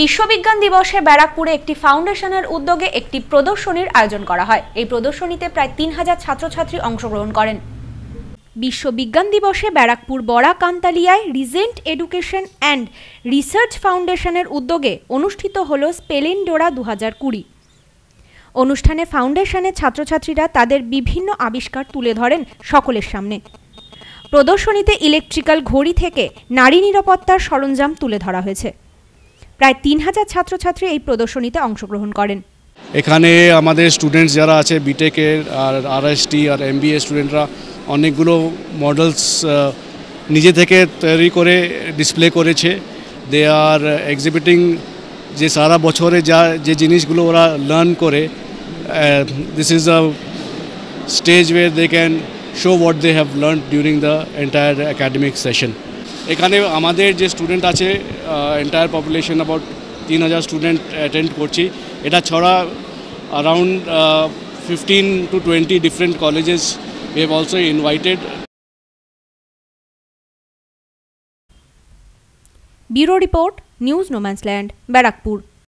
বিশ্ববিজ্ঞান দিবসে ব্যারাকপুরে একটি ফাউন্ডেশনের উদ্যোগে একটি প্রদর্শনীর আয়োজন করা হয়। এই প্রদর্শনীতে প্রায় তিন হাজার ছাত্রছাত্রী অংশগ্রহণ করেন। বিশ্ববিজ্ঞান দিবসে ব্যারাকপুর বড়া কান্তালিয়ায় রিজেন্ট এডুকেশন অ্যান্ড রিসার্চ ফাউন্ডেশনের উদ্যোগে অনুষ্ঠিত হল স্পেলিন ডোরা দু হাজার কুড়ি। অনুষ্ঠানে ফাউন্ডেশনের ছাত্রছাত্রীরা তাদের বিভিন্ন আবিষ্কার তুলে ধরেন সকলের সামনে। প্রদর্শনীতে ইলেকট্রিক্যাল ঘড়ি থেকে নারী নিরাপত্তার সরঞ্জাম তুলে ধরা হয়েছে। প্রায় তিন হাজার ছাত্রছাত্রী এই প্রদর্শনীতে অংশগ্রহণ করেন। এখানে আমাদের স্টুডেন্টস যারা আছে বিটেকের আর আরএসটি আর এমবিএ স্টুডেন্টরা অনেকগুলো মডেলস নিজে থেকে তৈরি করে ডিসপ্লে করেছে। দে আর এক্সিবিটিং যে সারা বছরে যা, যে জিনিসগুলো ওরা লার্ন করে this is a stage way they can show what they have learn during the entire academic session এখানে আমাদের যে স্টুডেন্ট আছে এন্টায়ার পপুলেশন অ্যাবাউট তিন হাজার স্টুডেন্ট অ্যাটেন্ড করছি। এটা ছড়া uh, 15 to 20 different colleges we invited also invited bureau report news no man's land Barrackpore